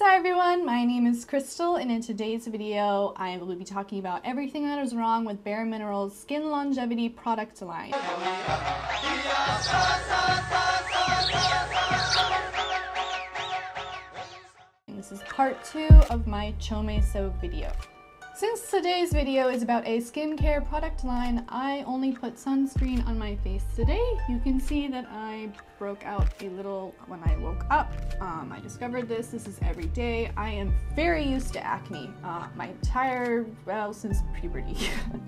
Hi everyone, my name is Christal and in today's video I will be talking about everything that is wrong with Bare Minerals Skin Longevity product line. This is part two of my Chomeiso video. Since today's video is about a skincare product line, I only put sunscreen on my face today. You can see that I broke out a little when I woke up. Um, I discovered this, this is every day. I am very used to acne. Uh, my entire, well, since puberty.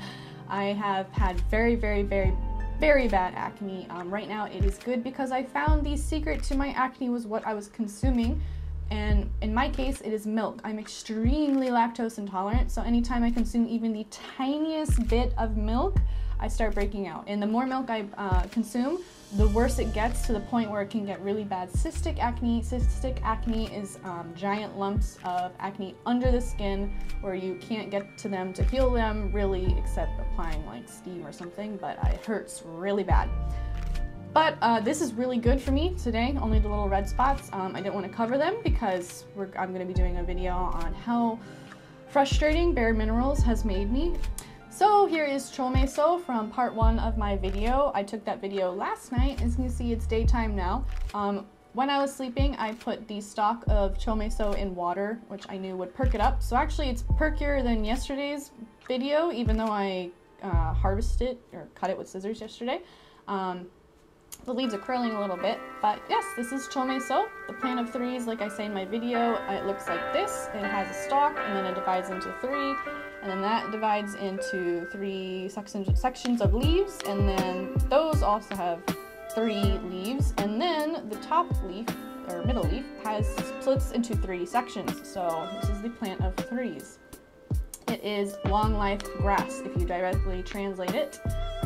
I have had very, very, very, very bad acne. Um, right now it is good because I found the secret to my acne was what I was consuming and in my case, it is milk. I'm extremely lactose intolerant, so anytime I consume even the tiniest bit of milk, I start breaking out. And the more milk I uh, consume, the worse it gets to the point where it can get really bad cystic acne. Cystic acne is um, giant lumps of acne under the skin where you can't get to them to heal them really except applying like steam or something, but it hurts really bad. But uh, this is really good for me today, only the little red spots. Um, I didn't want to cover them because I'm going to be doing a video on how frustrating Bare Minerals has made me. So here is Chomeiso from part one of my video. I took that video last night. As you can see, it's daytime now. Um, when I was sleeping, I put the stock of Chomeiso in water, which I knew would perk it up. So actually, it's perkier than yesterday's video, even though I uh, harvested it or cut it with scissors yesterday. Um, the leaves are curling a little bit, but yes, this is chomeiso, the plant of threes, like I say in my video. Uh, it looks like this. It has a stalk, and then it divides into three, and then that divides into three sections of leaves, and then those also have three leaves, and then the top leaf, or middle leaf, has splits into three sections. So this is the plant of threes. It is long life grass, if you directly translate it.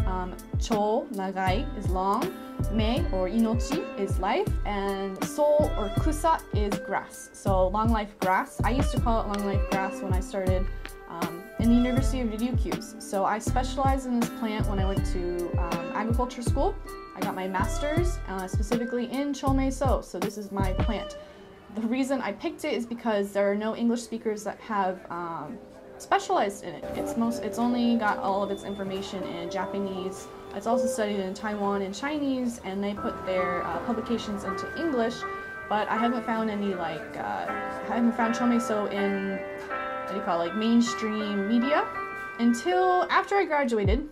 Um, cho, nagai, is long. Me or inochi is life, and so or kusa is grass. So long life grass. I used to call it long life grass when I started um, in the University of Ryukyus. So I specialized in this plant when I went to um, agriculture school. I got my master's uh, specifically in chomeiso. So So this is my plant. The reason I picked it is because there are no English speakers that have um, specialized in it. It's most it's only got all of its information in Japanese. It's also studied in Taiwan and Chinese, and they put their uh, publications into English. But I haven't found any like uh, I haven't found chomeiso in what do you call it, like mainstream media until after I graduated.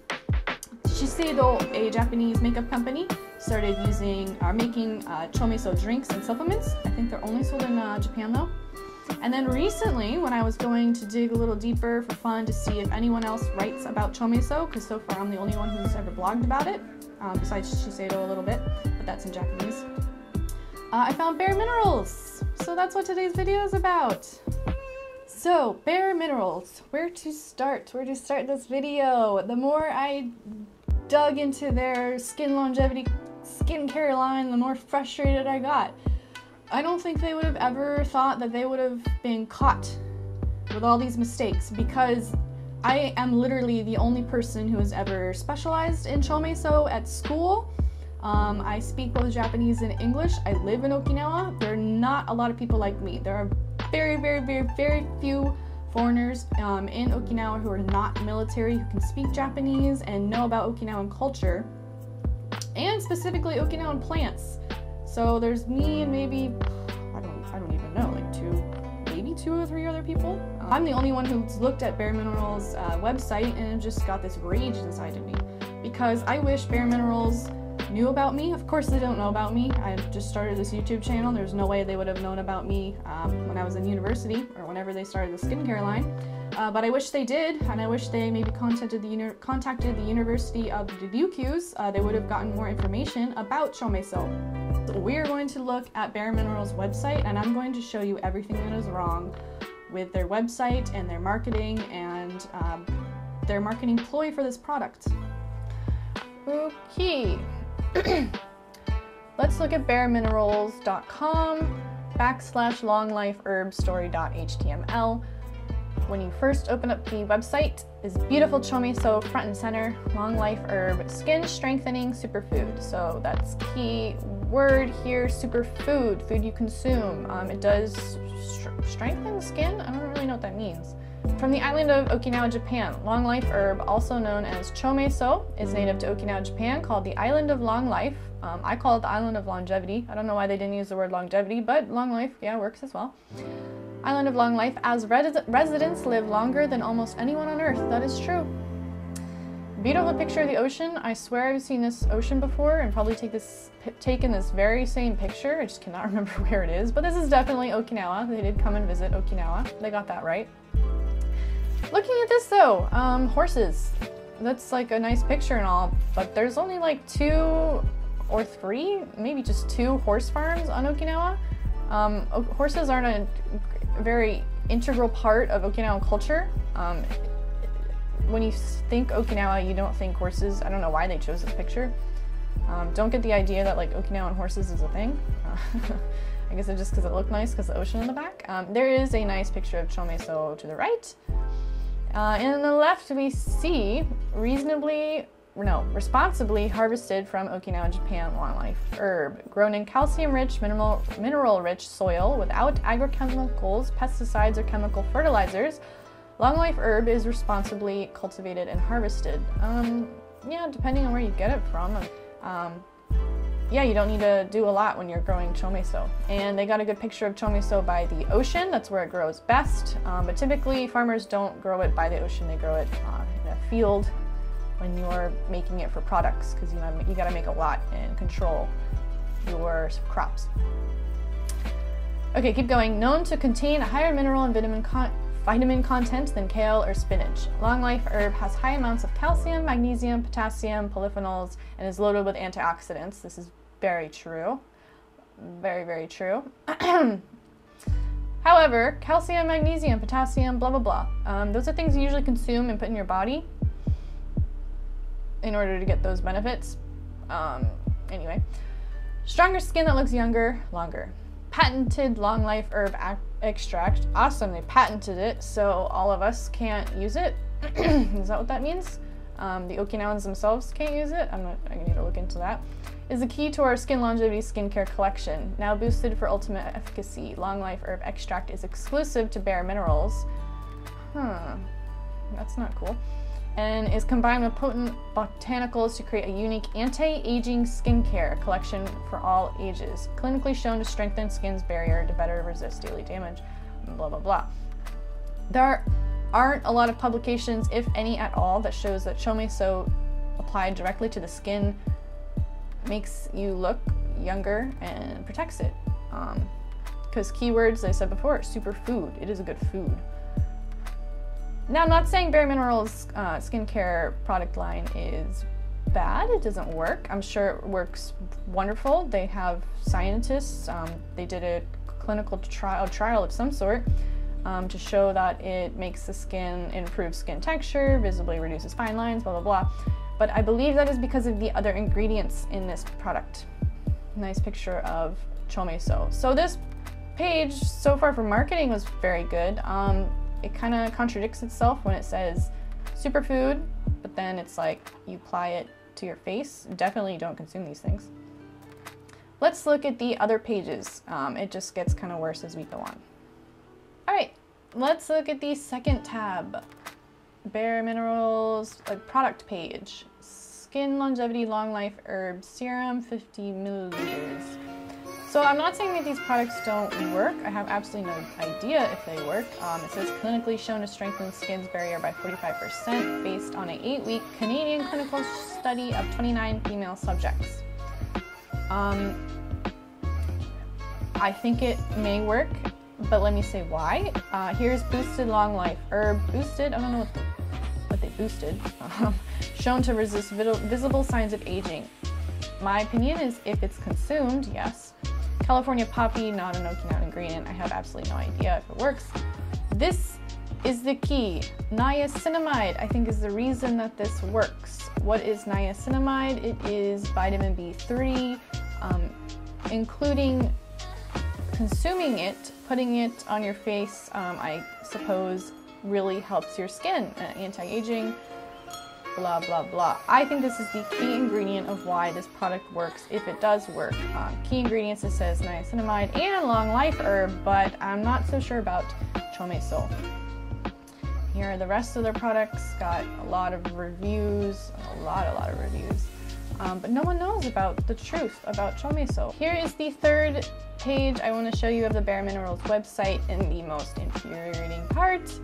Shiseido, a Japanese makeup company, started using or making uh, chomeiso drinks and supplements. I think they're only sold in uh, Japan though. And then recently, when I was going to dig a little deeper for fun to see if anyone else writes about chomeiso, because so far I'm the only one who's ever blogged about it, um, besides Shiseido a little bit, but that's in Japanese, uh, I found Bare Minerals. So that's what today's video is about. So, Bare Minerals, where to start? Where to start this video? The more I dug into their skin longevity skincare line, the more frustrated I got. I don't think they would have ever thought that they would have been caught with all these mistakes because I am literally the only person who has ever specialized in chomeiso at school. Um, I speak both Japanese and English. I live in Okinawa. There are not a lot of people like me. There are very, very, very, very few foreigners um, in Okinawa who are not military who can speak Japanese and know about Okinawan culture and specifically Okinawan plants. So there's me and maybe I don't I don't even know like two maybe two or three other people. Um, I'm the only one who's looked at Bare Minerals uh, website and just got this rage inside of me because I wish Bare Minerals knew about me. Of course, they don't know about me. I just started this YouTube channel. There's no way they would have known about me um, when I was in university or whenever they started the skincare line. Uh, but I wish they did, and I wish they maybe contacted the contacted the University of Ryukyus. Uh, they would have gotten more information about chomeiso. We are going to look at Bare Minerals website and I'm going to show you everything that is wrong with their website and their marketing and um, their marketing ploy for this product. Okay, let's look at bareminerals.com backslash longlifeherbstory.html. When you first open up the website, is beautiful chomeiso front and center, long life herb, skin strengthening superfood. So that's key word here, superfood, food you consume. Um, it does strengthen skin? I don't really know what that means. From the island of Okinawa, Japan, long life herb, also known as chomeiso, is native to Okinawa, Japan, called the island of long life. Um, I call it the island of longevity. I don't know why they didn't use the word longevity, but long life, yeah, works as well. Island of long life, as res- residents live longer than almost anyone on Earth. That is true. Beautiful picture of the ocean. I swear I've seen this ocean before and probably take this taken this very same picture. I just cannot remember where it is, but this is definitely Okinawa. They did come and visit Okinawa. They got that right. Looking at this though, um, horses. That's like a nice picture and all, but there's only like two or three, maybe just two horse farms on Okinawa. Um, horses aren't a very integral part of Okinawan culture. Um, when you think Okinawa, you don't think horses. I don't know why they chose this picture. Um, don't get the idea that like Okinawan horses is a thing. Uh, I guess it's just because it looked nice because the ocean in the back. Um, there is a nice picture of Chomeiso to the right. Uh, and on the left, we see reasonably, no, responsibly harvested from Okinawa, Japan longlife herb, grown in calcium-rich, mineral, mineral-rich soil without agrochemicals, pesticides, or chemical fertilizers. Long-life herb is responsibly cultivated and harvested. Um, yeah, depending on where you get it from. Um, yeah, you don't need to do a lot when you're growing chomeiso. And they got a good picture of chomeiso by the ocean. That's where it grows best. Um, but typically, farmers don't grow it by the ocean. They grow it uh, in a field when you're making it for products because you, you got to make a lot and control your crops. Okay, keep going. Known to contain a higher mineral and vitamin vitamin content than kale or spinach. Long life herb has high amounts of calcium, magnesium, potassium, polyphenols, and is loaded with antioxidants. This is very true. Very, very true. However, calcium, magnesium, potassium, blah, blah, blah. Um, those are things you usually consume and put in your body in order to get those benefits. Um, anyway, stronger skin that looks younger, longer. Patented long life herb extract. Awesome, they patented it, so all of us can't use it. Is that what that means? Um, the Okinawans themselves can't use it. I'm not. I need to look into that. Is the key to our skin longevity skincare collection. Now boosted for ultimate efficacy, long life herb extract is exclusive to Bare Minerals. Huh. That's not cool. And is combined with potent botanicals to create a unique anti-aging skincare collection for all ages. Clinically shown to strengthen skin's barrier to better resist daily damage. Blah blah blah. There aren't a lot of publications, if any at all, that shows that Chomeiso applied directly to the skin makes you look younger and protects it. Because um, keywords, I said before, superfood. It is a good food. Now, I'm not saying Bare Minerals uh, skincare product line is bad. It doesn't work. I'm sure it works wonderful. They have scientists. Um, they did a clinical trial, trial of some sort um, to show that it makes the skin improve skin texture, visibly reduces fine lines, blah, blah, blah. But I believe that is because of the other ingredients in this product. Nice picture of chomeiso. So So, this page so far for marketing was very good. Um, it kind of contradicts itself when it says superfood, but then it's like you apply it to your face. Definitely don't consume these things. Let's look at the other pages. Um, it just gets kind of worse as we go on. All right, let's look at the second tab. Bare Minerals like product page. Skin Longevity Long Life Herb Serum 50 milliliters. So I'm not saying that these products don't work. I have absolutely no idea if they work. Um, it says clinically shown to strengthen skin's barrier by 45% based on an eight-week Canadian clinical study of 29 female subjects. Um, I think it may work, but let me say why. Uh, here's boosted long life herb boosted. I don't know what, the, what they boosted. Um, shown to resist visible signs of aging. My opinion is if it's consumed, yes, California poppy, not an Okinawan ingredient. I have absolutely no idea if it works. This is the key. Niacinamide, I think, is the reason that this works. What is niacinamide? It is vitamin B3, um, including consuming it, putting it on your face, um, I suppose, really helps your skin. Uh, anti aging, blah, blah, blah. I think this is the key ingredient of why this product works, if it does work. Um, key ingredients, it says niacinamide and long life herb, but I'm not so sure about Chomeiso. Here are the rest of their products, got a lot of reviews, a lot, a lot of reviews. Um, but no one knows about the truth about Chomeiso. Here is the third page I want to show you of the Bare Minerals website in the most infuriating part.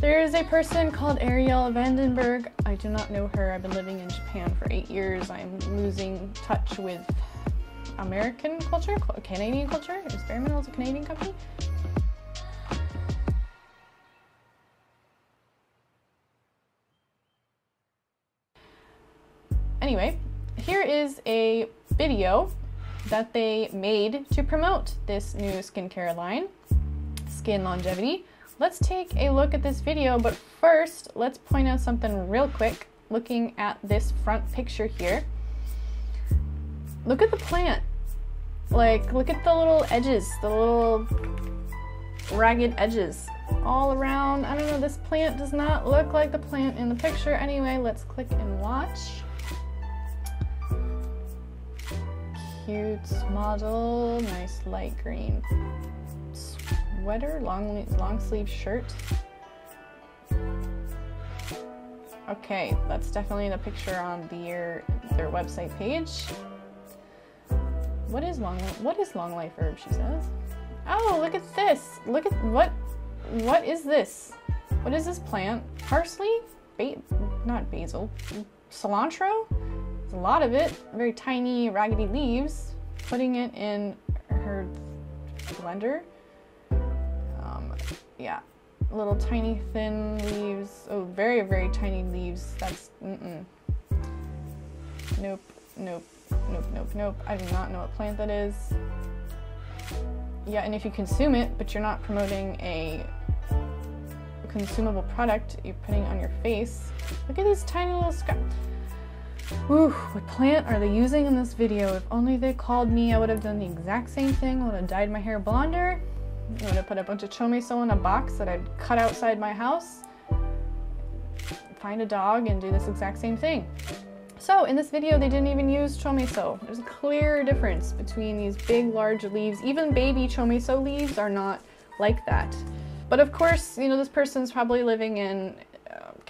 There is a person called Arielle Vandenberg. I do not know her. I've been living in Japan for eight years. I'm losing touch with American culture, Canadian culture. Is Bare Minerals a Canadian company? Anyway, here is a video that they made to promote this new skincare line, Skin Longevity. Let's take a look at this video, but first, let's point out something real quick looking at this front picture here. Look at the plant. Like, look at the little edges, the little ragged edges all around. I don't know, this plant does not look like the plant in the picture. Anyway, let's click and watch. Cute model, nice light green sweater, long long sleeve shirt. Okay, that's definitely the picture on their their website page. What is long what is long life herb, she says? Oh, look at this. Look at what what is this? What is this plant? Parsley? Ba not basil. Cilantro? A lot of it. Very tiny, raggedy leaves. Putting it in her blender um, yeah, little tiny thin leaves. Oh, very, very tiny leaves. That's, mm-mm. Nope, nope, nope, nope, nope. I do not know what plant that is. Yeah, and if you consume it, but you're not promoting a consumable product you're putting on your face, look at these tiny little scraps. Ooh, what plant are they using in this video? If only they called me, I would have done the exact same thing. I would have dyed my hair blonder I would gonna put a bunch of chomeiso in a box that I'd cut outside my house, find a dog and do this exact same thing. So in this video, they didn't even use chomeiso. There's a clear difference between these big, large leaves. Even baby chomiso leaves are not like that. But of course, you know, this person's probably living in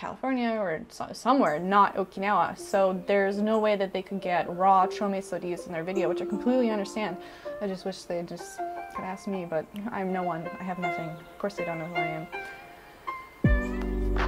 California or somewhere, not Okinawa. So there's no way that they could get raw chomeiso to use in their video, which I completely understand. I just wish they just could ask me, but I'm no one. I have nothing. Of course they don't know who I am.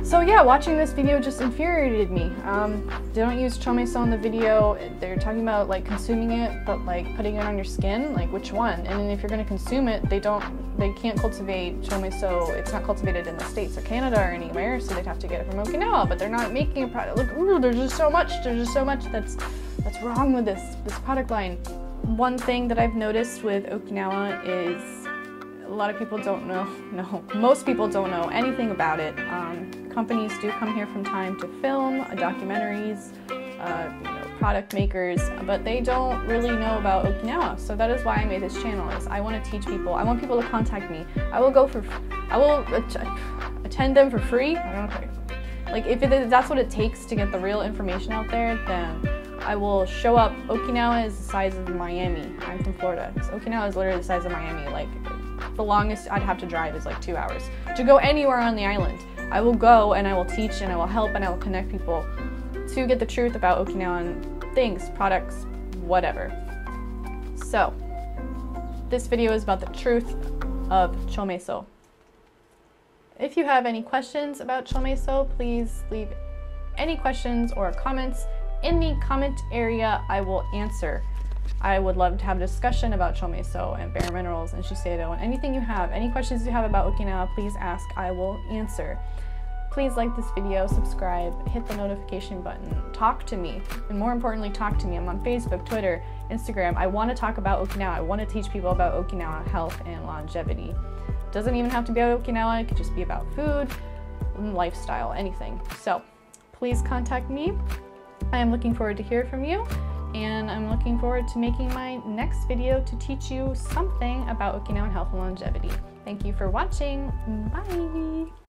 So yeah, watching this video just infuriated me. Um, they don't use chomeiso in the video. They're talking about like consuming it, but like putting it on your skin, like which one? And if you're gonna consume it, they don't, they can't cultivate chomeiso. It's not cultivated in the States or Canada or anywhere, so they'd have to get it from Okinawa, but they're not making a product. Look, ooh, there's just so much, there's just so much that's, that's wrong with this, this product line. One thing that I've noticed with Okinawa is a lot of people don't know, no, most people don't know anything about it. Um, companies do come here from time to film uh, documentaries, uh, you know, product makers, but they don't really know about Okinawa. So that is why I made this channel. Is I want to teach people. I want people to contact me. I will go for, I will attend them for free. I don't care. Like if it, that's what it takes to get the real information out there, then I will show up. Okinawa is the size of Miami. I'm from Florida. So Okinawa is literally the size of Miami. Like the longest I'd have to drive is like two hours to go anywhere on the island. I will go and I will teach and I will help and I will connect people to get the truth about Okinawan things, products, whatever. So, this video is about the truth of chomeiso. If you have any questions about chomeiso, please leave any questions or comments in the comment area. I will answer. I would love to have a discussion about chomeiso and bare minerals and Shiseido and anything you have. Any questions you have about Okinawa, please ask. I will answer. Please like this video, subscribe, hit the notification button, talk to me, and more importantly, talk to me. I'm on Facebook, Twitter, Instagram. I want to talk about Okinawa. I want to teach people about Okinawa health and longevity. It doesn't even have to be about Okinawa, it could just be about food, lifestyle, anything. So please contact me. I am looking forward to hear from you and I'm looking forward to making my next video to teach you something about Okinawan health and longevity. Thank you for watching. Bye!